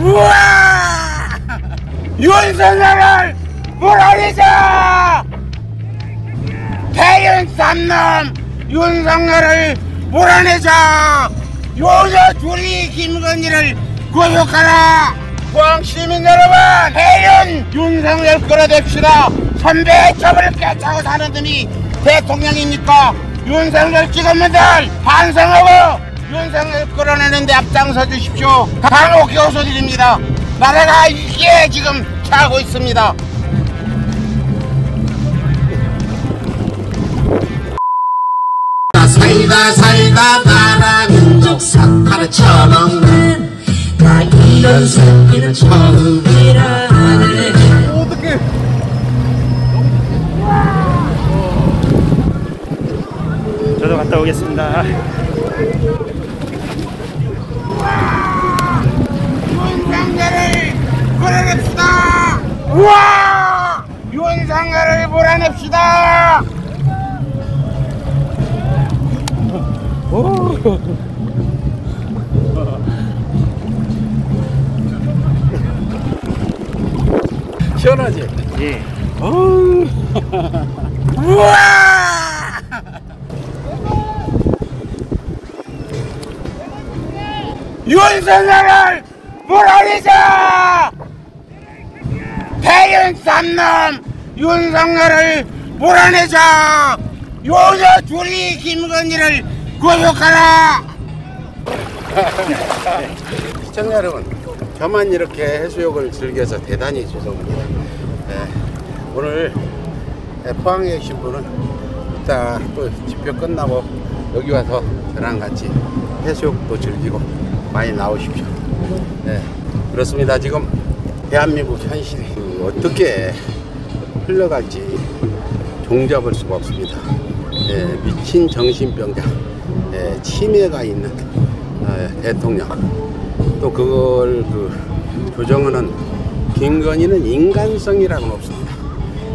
우와! 윤석열을 몰아내자! 대연 삼남 윤석열을 몰아내자! 요녀 둘이 김건희를 구속하라! 포항 시민 여러분! 대연 윤석열 끌어댑시다! 선배 처벌을 깨차고 사는 놈이 대통령입니까? 윤석열 찍은 분들 반성하고 윤석열 끌어내는데 앞장서 주십시오. 간혹 교수드립니다. 나라가 이게 지금 차고 있습니다. 살다 살다 나라 민족 사파를 쳐먹는 나 이런 새끼는 처음이라네 저도 갔다 오겠습니다. 우와! 윤석열을 몰아냅시다. 시원하지? 예. 우와! 윤석열을 몰아내자! 대연 삼남 윤석열을 몰아내자! 요녀 둘이 김건희를 구속하라! 시청자 여러분, 저만 이렇게 해수욕을 즐겨서 대단히 죄송합니다. 예, 오늘 예, 포항에 계신 분은 이따 또 집회 끝나고 여기 와서 저랑 같이 해수욕도 즐기고 많이 나오십시오. 예, 그렇습니다. 지금 대한민국 현실이 그 어떻게 흘러갈지 종잡을 수가 없습니다. 예, 미친 정신병자, 예, 치매가 있는 어, 대통령, 또 그걸 그 조정하는 김건희는 인간성이라고는 없습니다.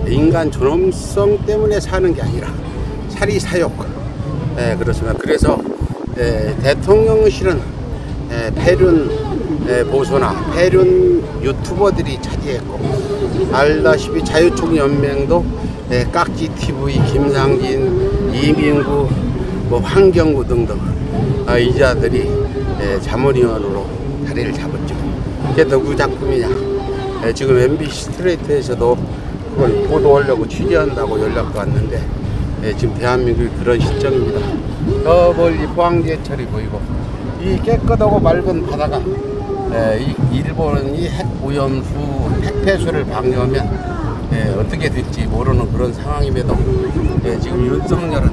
인간 존엄성 때문에 사는 게 아니라 사리 사욕. 예, 그렇습니다. 그래서 예, 대통령실은 예, 폐륜 예, 보소나 폐륜 유튜버들이 차지했고 알다시피 자유총연맹도 예, 깍지 TV, 김상진, 이민구, 뭐 환경구 등등 아, 이자들이 예, 자문위원으로 자리를 잡았죠. 이게 누구 작품이냐? 예, 지금 MBC 스트레이트에서도 그걸 보도하려고 취재한다고 연락도 왔는데 예, 지금 대한민국이 그런 시점입니다. 저 멀리 포항제철이 보이고 이 깨끗하고 맑은 바다가 예, 이 일본이 핵 오염수, 핵폐수를 방류하면 예, 어떻게 될지 모르는 그런 상황임에도 예, 지금 윤석열은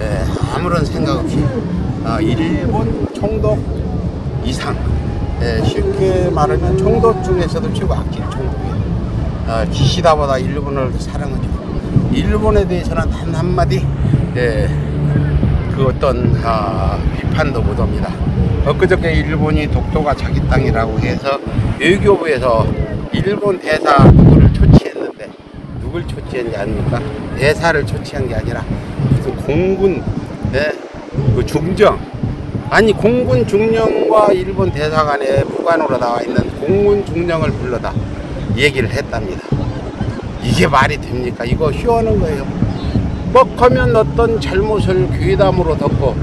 예, 아무런 생각 없이 아, 일본 총독 이상 예, 쉽게 말하면 총독 중에서도 최고 악질 총독이에요. 아, 기시다보다 일본을 사랑하죠. 일본에 대해서는 단 한마디 예, 그 어떤 아, 비판도 못합니다. 엊그저께 일본이 독도가 자기 땅이라고 해서 외교부에서 일본 대사 누구를 초치했는데 누굴 초치했냐 아닙니까? 대사를 초치한 게 아니라 무슨 공군 예, 그 중정 아니 공군 중령과 일본 대사관에 무관으로 나와 있는 공군 중령을 불러다 얘기를 했답니다. 이게 말이 됩니까? 이거 휘어하는 거예요. 뻑하면 어떤 잘못을 귀담으로 덮고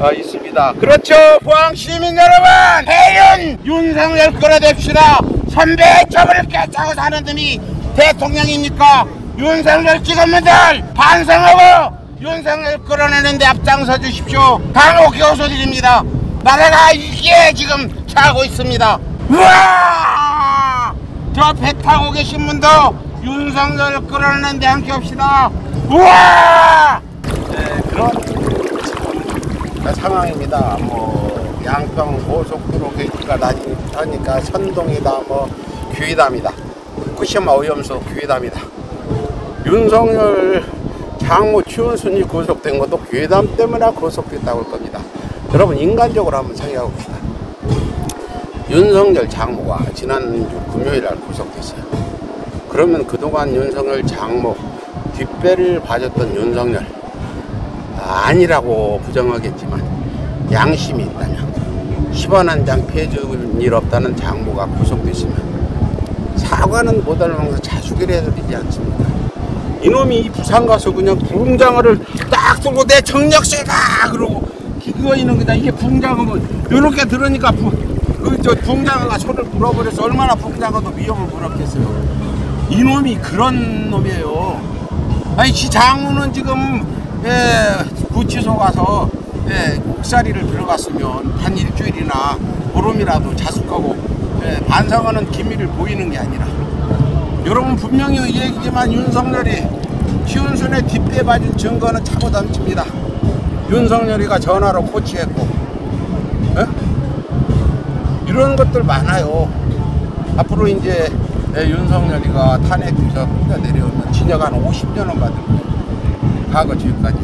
아, 있습니다. 그렇죠, 포항 시민 여러분! 해윤 윤석열 끌어댑시다! 선배 처벌을 깨차고 사는 놈이 대통령입니까? 윤석열 찍은분들 반성하고 윤석열 끌어내는데 앞장서 주십시오. 간혹 교수드립니다. 나라가 이게 지금 차고 있습니다. 우와! 저 배 타고 계신 분도 윤석열 끌어내는데 함께 합시다. 우와! 네, 그런 상황입니다. 뭐 양평 고속도로 게이트가 나니까 선동이다, 뭐 귀담이다, 후쿠시마 오염수 귀담이다. 윤석열 장모 최은순이 구속된 것도 귀담 때문에 구속됐다고 할 겁니다. 여러분 인간적으로 한번 생각해 봅시다. 윤석열 장모가 지난 금요일 날 구속됐어요. 그러면 그동안 윤석열 장모 뒷배를 봐줬던 윤석열 아니라고 부정하겠지만 양심이 있다면 10원 한 장 피해 준일 없다는 장모가 구속됐으면 사과는 못 할망서 자숙을 해야 되지 않습니까? 이놈이 이 부산 가서 그냥 부흥장어를 딱 들고 내 정력세다 그러고 기거이는 그냥 이게 부흥장어면 이렇게 들으니까 부, 그저 부흥장어가 손을 물어버려서 얼마나 부흥장어도 위험을 물었겠어요. 이놈이 그런 놈이에요. 아니 지 장모는 지금 예, 구치소 가서 예, 옥살이를 들어갔으면 한 일주일이나 보름이라도 자숙하고 예, 반성하는 기미를 보이는 게 아니라 여러분 분명히 얘기지만 윤석열이 키운순의 뒷배 맞은 증거는 차고 넘칩니다. 윤석열이가 전화로 코치했고 예? 이런 것들 많아요. 앞으로 이제 예, 윤석열이가 탄핵돼서 뿌려 내려오면 징역 한 50년은 받을 거예요. 과거 지금까지.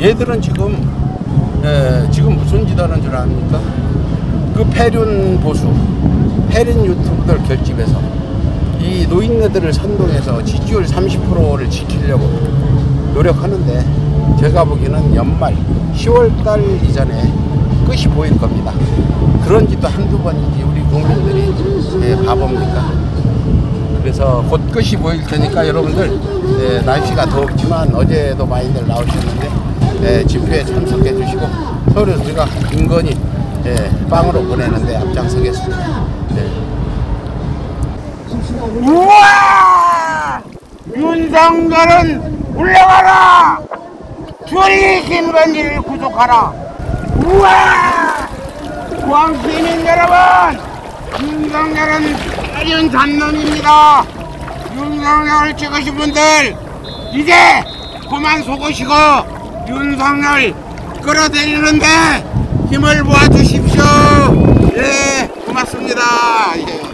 얘들은 지금 예, 지금 무슨 짓 하는 줄 압니까? 그 폐륜 보수, 폐륜 유튜브들 결집해서 이 노인네들을 선동해서 지지율 30%를 지키려고 노력하는데 제가 보기에는 연말 10월달 이전에 끝이 보일 겁니다. 그런 짓도 한두 번이지 우리 국민들이 예, 바보입니까? 그래서 곧 끝이 보일 테니까 여러분들 예, 날씨가 더웠지만 어제도 많이들 나오셨는데 예, 집회에 참석해 주시고 서로 우리가 인건이 예, 빵으로 보내는데 앞장서겠습니다. 네. 우와! 윤석열은 올라가라! 줄이 김건희를 구속하라! 우와! 광시민 여러분! 윤석열은 때린 잔놈입니다! 윤석열을 찍으신 분들 이제 그만 속으시고 윤석열 끌어들이는데 힘을 모아주십시오! 예, 고맙습니다. 예.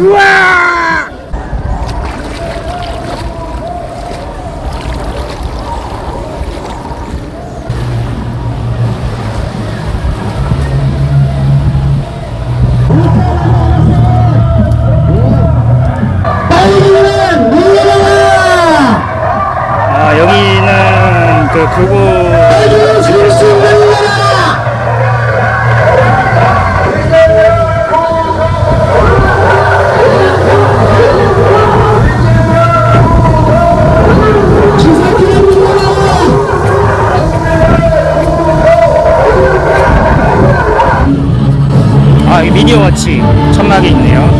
우와! 여기는 그 불구 아, 여기 미디어 워치 천막에 있네요.